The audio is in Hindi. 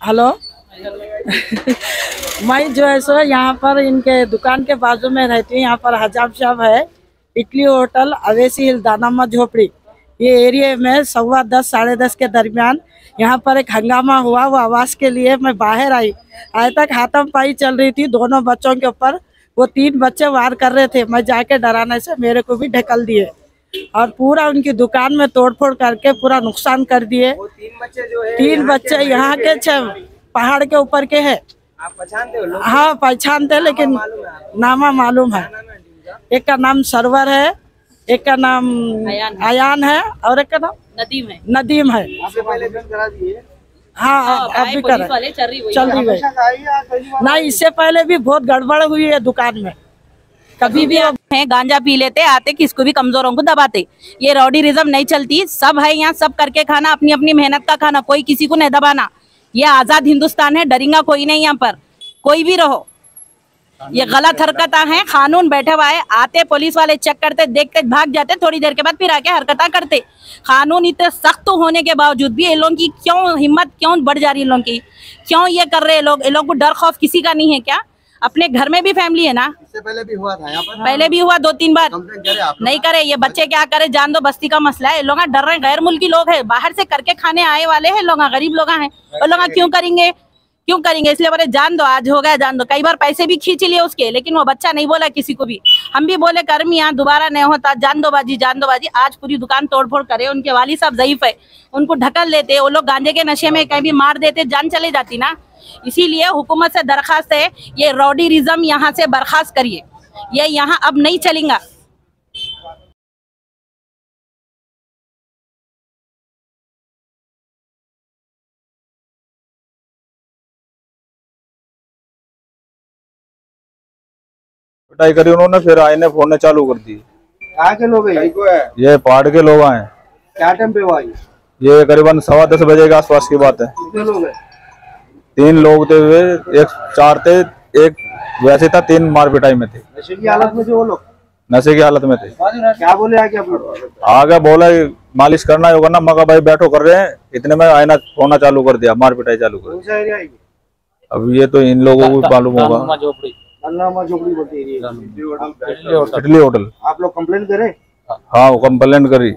हेलो? मैं जो है सो यहाँ पर इनके दुकान के बाजू में रहती हूँ। यहाँ पर हजाब साहब है, इटली होटल, अवेसी हिल, दानामा झोपड़ी। ये एरिया में सवा दस, साढ़े दस के दरमियान यहाँ पर एक हंगामा हुआ, वो आवाज़ के लिए मैं बाहर आई। आए तक हाथम पाई चल रही थी दोनों बच्चों के ऊपर। वो तीन बच्चे वार कर रहे थे। मैं जाके डराने से मेरे को भी ढकल दिए। और पूरा उनकी दुकान में तोड़फोड़ करके पूरा नुकसान कर दिए। तीन बच्चे जो है तीन बच्चे यहाँ के छह पहाड़ के ऊपर के है। आप पहचानते हो हाँ पहचानते हैं, लेकिन है नामा मालूम है। है? एक का नाम सरवर है एक का नाम अयान है। और एक का नाम नदीम है। नदीम है। दिए? हाँ अब भी कर। चल रही वही चल रही है। ना इससे पहले भी बहुत गड़बड़ हुई है दुकान में। कभी भी है गांजा पी लेते आते किसको भी कमजोरों को दबाते। ये रॉडीरिज्म नहीं चलती। सब है यहाँ सब करके खाना अपनी अपनी मेहनत का खाना कोई किसी को नहीं दबाना। ये आज़ाद हिंदुस्तान है डरेगा कोई नहीं यहाँ पर। कोई भी रहो। ये गलत हरकत है कानून बैठे हुआ है। आते पुलिस वाले चेक करते देखते भाग जाते थोड़ी देर के बाद फिर आके हरकत करते। कानून इतने सख्त होने के बावजूद भी इन लोगों की क्यों हिम्मत क्यों बढ़ जा रही है इन लोगों की? क्यों ये कर रहे हैं लोग? इन लोगों को डर खौफ किसी का नहीं है क्या? अपने घर में भी फैमिली है ना? इससे पहले भी हुआ था यहाँ पर? पहले भी हुआ दो तीन बार करे आप नहीं करे ये बच्चे क्या करे जान दो बस्ती का मसला है। लोग डर रहे हैं गैर मुल्की लोग है। बाहर से करके खाने आए वाले है लोग गरीब लोग हैं। और लोग क्यों करेंगे? क्यों करेंगे? इसलिए बोले, जान दो, आज हो गया, जान दो। कई बार पैसे भी खींच लिए उसके, लेकिन वो बच्चा नहीं बोला किसी को भी। हम भी बोले, कर्म यहाँ दोबारा नहीं होता, जान दो बाजी, जान दो बाजी। आज पूरी दुकान तोड़फोड़ करे, उनके वाली साहब जयीफ है। उनको ढकल लेते वो लोग गांजे के नशे में कहीं भी मार देते, जान चले जाती ना। इसीलिए हुकूमत से दरखास्त है, ये रॉडीरिज्म यहाँ से बर्खास्त करिए। ये यहाँ अब नहीं चलेगा। पिटाई करी उन्होंने फिर आईने फोड़ने चालू कर दी। कहाँ के लोग ये? ये पहाड़ के लोग आए। क्या टाइम पे हुआ ये करीबन सवा दस बजे के आसपास की बात है। कितने लोग हैं? तीन लोग थे वे एक चार थे एक वैसे था तीन मार पिटाई में थे। नशे की हालत में थे वो लोग? नशे की हालत में थे। क्या बोले आगे आप लोग? आगे बोला मालिश करना होगा ना मगा भाई बैठो कर रहे हैं। इतने में आईना फोड़ना चालू कर दिया मार पिटाई चालू कर। अब ये तो इन लोगों को मालूम होगा। अल्लामा झोपड़ी बोलते एरिया इटली होटल। आप लोग कंप्लेन करे? हाँ वो कंप्लेन करी।